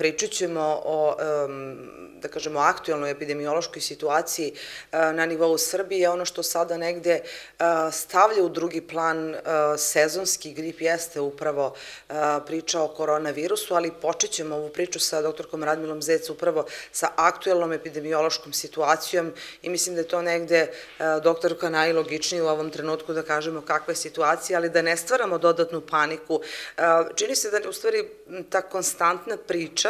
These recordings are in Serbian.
pričat ćemo o, da kažemo, aktualnoj epidemiološkoj situaciji na nivou Srbije. Ono što sada negde stavlja u drugi plan sezonski grip jeste upravo priča o koronavirusu, ali počet ćemo ovu priču sa doktorkom Radmilom Zec upravo sa aktualnom epidemiološkom situacijom i mislim da je to negde doktorka najlogičnije u ovom trenutku da kažemo kakva je situacija, ali da ne stvaramo dodatnu paniku. Čini se da u stvari ta konstantna priča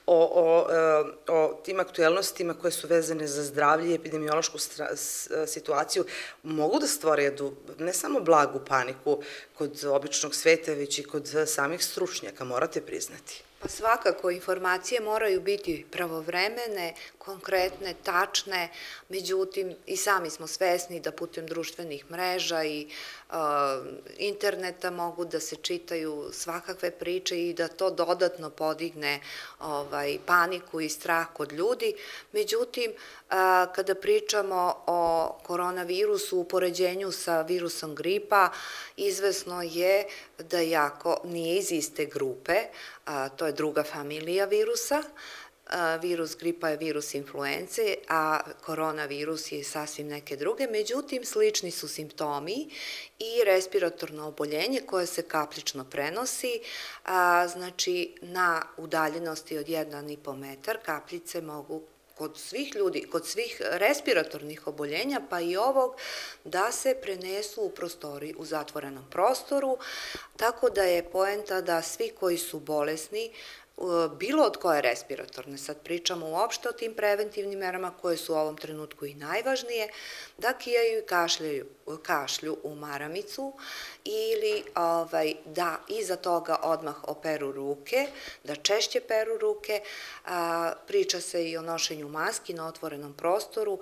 o, o, o tim aktuelnostima koje su vezane za zdravlje i epidemiološku situaciju mogu da stvore jednu ne samo blagu paniku kod običnog sveta, već i kod samih stručnjaka, morate priznati. Pa svakako, informacije moraju biti pravovremene, konkretne, tačne, međutim i sami smo svesni da putem društvenih mreža i uh, interneta mogu da se čitaju svakakve priče i da to dodatno podigne ovaj, paniku i strah kod ljudi. Međutim, uh, kada pričamo o koronavirusu u poređenju sa virusom gripa, izvesno je da jako nije iz iste grupe, a, to je druga familija virusa, virus gripa je virus influence, a koronavirus je sasvim neke druge, međutim slični su simptomi i respiratorno oboljenje koje se kaplično prenosi, a, znači na udaljenosti od 1,5 metar kapljice mogu kod svih ljudi, kod svih respiratornih oboljenja, pa i ovog, da se prenesu u prostori u zatvorenom prostoru, tako da je poenta da svi koji su bolesni, bilo od koje respiratorne, sad pričamo uopšte o tim preventivnim merama koje su u ovom trenutku i najvažnije, da kijaju i kašljaju, kašlju u maramicu ili ovaj, da iza toga odmah operu ruke, da češće peru ruke, a, priča se i o nošenju maski na otvorenom prostoru,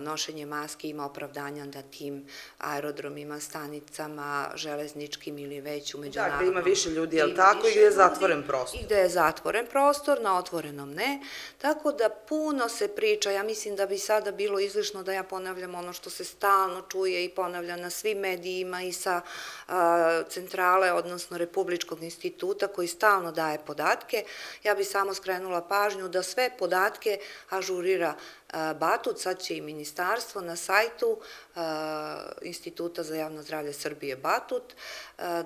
nošenje maske ima opravdanja na tim aerodromima, stanicama, železničkim ili već u međunarodnom. Da, gde ima više ljudi, je li tako, i gde je zatvoren prostor? I gde je zatvoren prostor, na otvorenom ne. Tako da puno se priča, ja mislim da bi sada bilo izlišno da ja ponavljam ono što se stalno čuje i ponavlja na svim medijima i sa a, centrale, odnosno Republičkog instituta koji stalno daje podatke. Ja bi samo skrenula pažnju da sve podatke ažurira Batut, sad će i ministarstvo na sajtu Instituta za javno zdravlje Srbije Batut,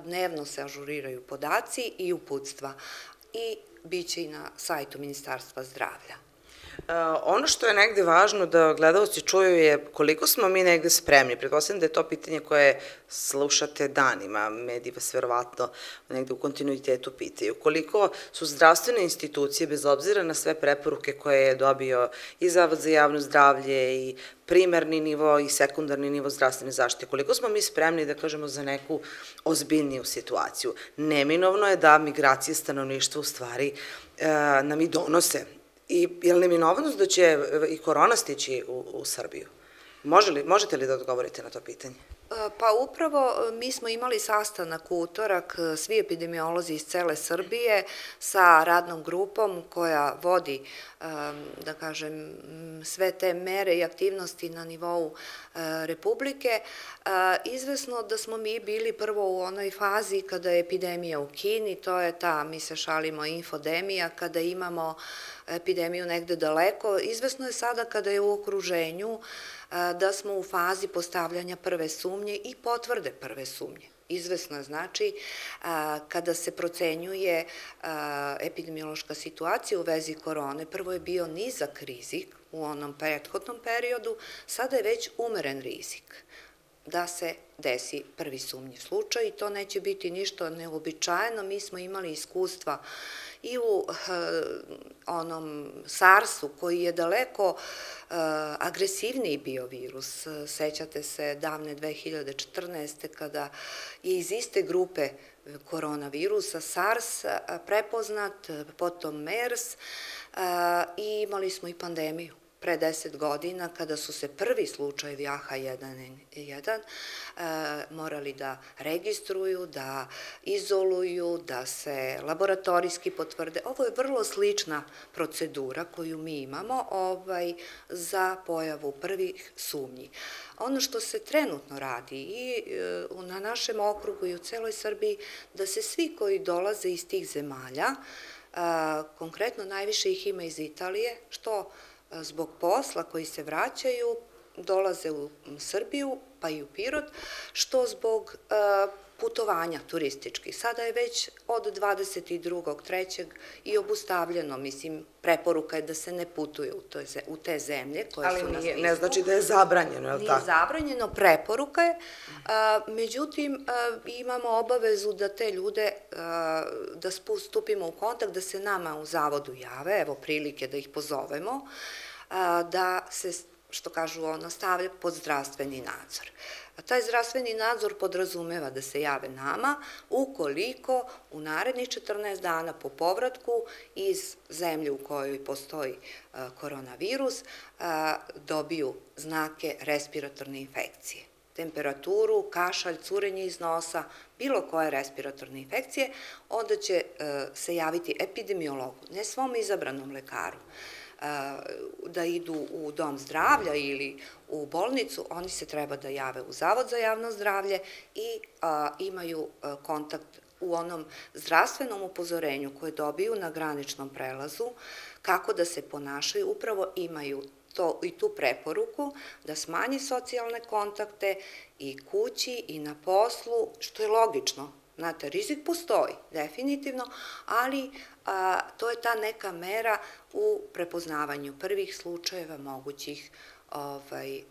dnevno se ažuriraju podaci i uputstva i bit će i na sajtu Ministarstva zdravlja. Uh, ono što je negde važno da gledalci čuju je koliko smo mi negde spremni. Pretpostavljam da je to pitanje koje slušate danima, mediji vas verovatno negde u kontinuitetu pitaju. Koliko su zdravstvene institucije, bez obzira na sve preporuke koje je dobio i Zavod za javno zdravlje i primarni nivo i sekundarni nivo zdravstvene zaštite, koliko smo mi spremni da kažemo za neku ozbiljniju situaciju. Neminovno je da migracije stanovništva u stvari uh, nam i donose I je li neminovnost da će i korona stići u, u Srbiju? Može li, možete li da odgovorite na to pitanje? E, pa upravo e, mi smo imali sastanak u utorak, e, svi epidemiolozi iz cele Srbije sa radnom grupom koja vodi, da kažem, sve te mere i aktivnosti na nivou Republike. Izvesno da smo mi bili prvo u onoj fazi kada je epidemija u Kini, to je ta, mi se šalimo, infodemija, kada imamo epidemiju negde daleko. Izvesno je sada kada je u okruženju da smo u fazi postavljanja prve sumnje i potvrde prve sumnje. Izvesno znači kada se procenjuje epidemiološka situacija u vezi korone, prvo je bio nizak rizik u onom prethodnom periodu, sada je već umeren rizik da se desi prvi sumnji slučaj i to neće biti ništa neobičajeno. Mi smo imali iskustva i u uh, onom SARS-u koji je daleko uh, agresivniji bio virus. Sećate se davne 2014. kada je iz iste grupe koronavirusa SARS prepoznat, potom MERS i imali smo i pandemiju pre deset godina, kada su se prvi slučajevi AH1N1 e, morali da registruju, da izoluju, da se laboratorijski potvrde. Ovo je vrlo slična procedura koju mi imamo ovaj, za pojavu prvih sumnji. Ono što se trenutno radi i e, na našem okrugu i u celoj Srbiji, da se svi koji dolaze iz tih zemalja, Konkretno najviše ih ima iz Italije, što zbog posla koji se vraćaju, dolaze u Srbiju, pa i u Pirot, što zbog putovanja turističkih. Sada je već od 22.3. i obustavljeno, mislim, preporuka je da se ne putuje u, te, u te zemlje koje Ali su nije, na spisku. ne znači da je zabranjeno, je li tako? Nije zabranjeno, preporuka je. A, međutim, a, imamo obavezu da te ljude, a, da stupimo u kontakt, da se nama u zavodu jave, evo prilike da ih pozovemo, da se što kažu ono, stavlja pod zdravstveni nadzor. A taj zdravstveni nadzor podrazumeva da se jave nama ukoliko u narednih 14 dana po povratku iz zemlje u kojoj postoji koronavirus dobiju znake respiratorne infekcije temperaturu, kašalj, curenje iz nosa, bilo koje respiratorne infekcije, onda će se javiti epidemiologu, ne svom izabranom lekaru, da idu u dom zdravlja ili u bolnicu, oni se treba da jave u Zavod za javno zdravlje i imaju kontakt u onom zdravstvenom upozorenju koje dobiju na graničnom prelazu, kako da se ponašaju, upravo imaju to i tu preporuku da smanji socijalne kontakte i kući i na poslu, što je logično, Znate, rizik postoji, definitivno, ali a, to je ta neka mera u prepoznavanju prvih slučajeva mogućih ovaj,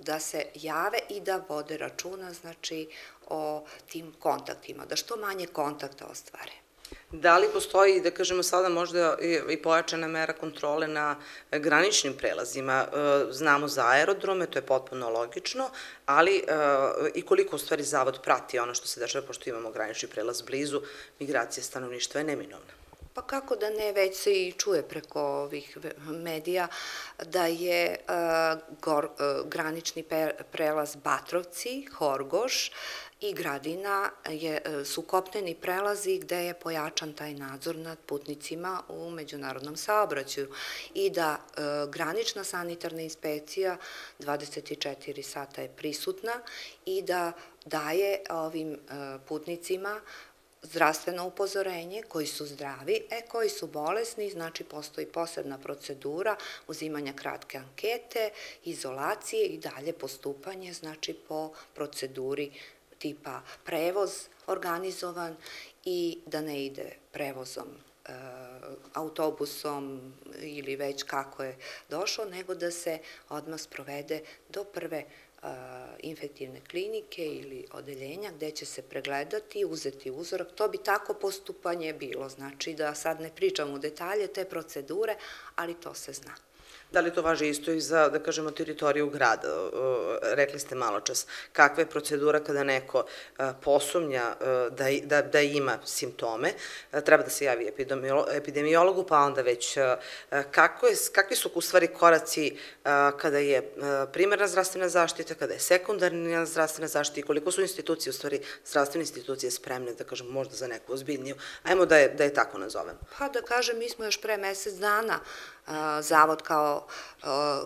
da se jave i da vode računa znači, o tim kontaktima, da što manje kontakta ostvare. Da li postoji, da kažemo sada možda i pojačana mera kontrole na graničnim prelazima? E, znamo za aerodrome, to je potpuno logično, ali e, i koliko u stvari Zavod prati ono što se dešava, pošto imamo granični prelaz blizu, migracija stanovništva je neminovna. Pa kako da ne, već se i čuje preko ovih medija da je granični prelaz Batrovci, Horgoš, i Gradina je, su kopneni prelazi gde je pojačan taj nadzor nad putnicima u međunarodnom saobraćaju i da granična sanitarna inspekcija 24 sata je prisutna i da daje ovim putnicima zdravstveno upozorenje, koji su zdravi, e koji su bolesni, znači postoji posebna procedura uzimanja kratke ankete, izolacije i dalje postupanje, znači po proceduri tipa prevoz organizovan i da ne ide prevozom e, autobusom ili već kako je došao, nego da se odmah sprovede do prve infektivne klinike ili odeljenja gde će se pregledati, uzeti uzorak. To bi tako postupanje bilo, znači da sad ne pričam u detalje te procedure, ali to se zna. Da li to važi isto i za, da kažemo, teritoriju grada? Rekli ste malo čas. Kakva je procedura kada neko posumnja da, da, da ima simptome? Treba da se javi epidemiologu, pa onda već kako je, kakvi su u stvari koraci kada je primarna zdravstvena zaštita, kada je sekundarna zdravstvena zaštita i koliko su institucije, u stvari zdravstvene institucije spremne, da kažemo, možda za neku ozbiljniju. Ajmo da da je tako nazovemo. Pa da kažem, mi smo još pre mesec dana Zavod kao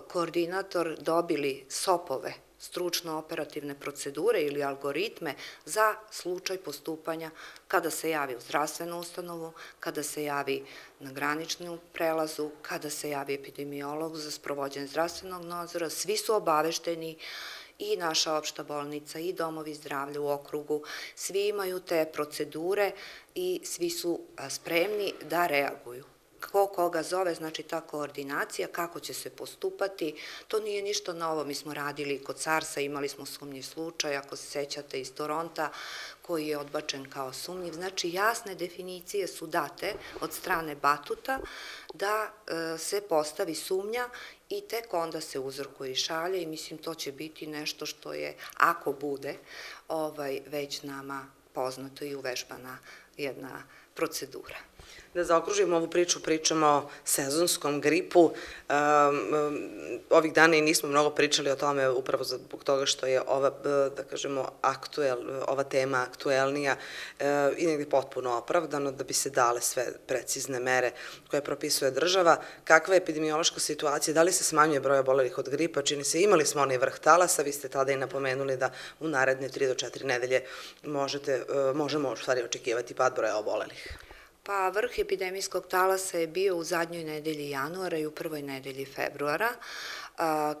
koordinator dobili SOP-ove, stručno-operativne procedure ili algoritme za slučaj postupanja kada se javi u zdravstvenu ustanovu, kada se javi na graničnu prelazu, kada se javi epidemiolog za sprovođenje zdravstvenog nadzora, svi su obavešteni i naša opšta bolnica i domovi zdravlja u okrugu, svi imaju te procedure i svi su spremni da reaguju ko koga zove, znači ta koordinacija, kako će se postupati, to nije ništa novo, mi smo radili kod Sarsa, imali smo sumnjiv slučaj, ako se sećate iz Toronta, koji je odbačen kao sumnjiv, znači jasne definicije su date od strane Batuta da e, se postavi sumnja i tek onda se uzorkuje i šalje i mislim to će biti nešto što je, ako bude, ovaj, već nama poznato i uvežbana jedna procedura. Da zaokružimo ovu priču, pričamo o sezonskom gripu. Ovih dana i nismo mnogo pričali o tome upravo zbog toga što je ova, da kažemo, aktuel, ova tema aktuelnija uh, i negde potpuno opravdano da bi se dale sve precizne mere koje propisuje država. Kakva je epidemiološka situacija? Da li se smanjuje broj obolelih od gripa? Čini se, imali smo onaj vrh talasa, vi ste tada i napomenuli da u naredne 3 do 4 nedelje možete, uh, možemo u stvari očekivati pad broja obolelih. Pa vrh epidemijskog talasa je bio u zadnjoj nedelji januara i u prvoj nedelji februara,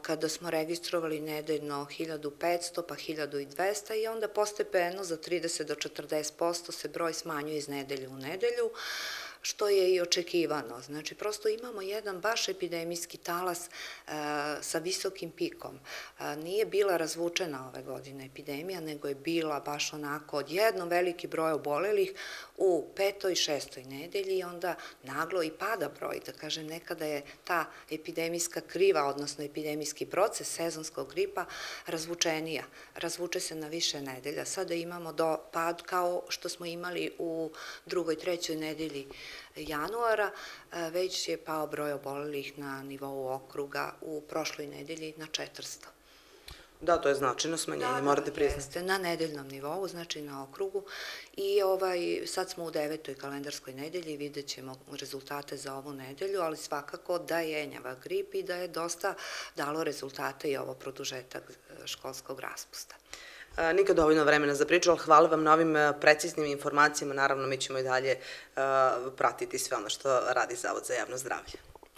kada smo registrovali nedeljno 1500 pa 1200 i onda postepeno za 30 do 40% se broj smanjuje iz nedelje u nedelju što je i očekivano. Znači, prosto imamo jedan baš epidemijski talas e, sa visokim pikom. E, nije bila razvučena ove godine epidemija, nego je bila baš onako odjednom veliki broj obolelih u petoj, šestoj nedelji i onda naglo i pada broj. Da kažem, nekada je ta epidemijska kriva, odnosno epidemijski proces sezonskog gripa razvučenija. Razvuče se na više nedelja. Sada imamo do pad kao što smo imali u drugoj, trećoj nedelji januara, e, već je pao broj obolelih na nivou okruga u prošloj nedelji na 400. Da, to je značajno smanjenje, da, morate da, priznati. Na nedeljnom nivou, znači na okrugu. I ovaj, sad smo u devetoj kalendarskoj nedelji, vidjet ćemo rezultate za ovu nedelju, ali svakako da je jenjava grip i da je dosta dalo rezultate i ovo produžetak e, školskog raspusta. Nikad dovoljno vremena za priču, ali hvala vam na ovim preciznim informacijama. Naravno, mi ćemo i dalje pratiti sve ono što radi Zavod za javno zdravlje.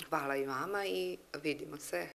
Hvala i vama i vidimo se.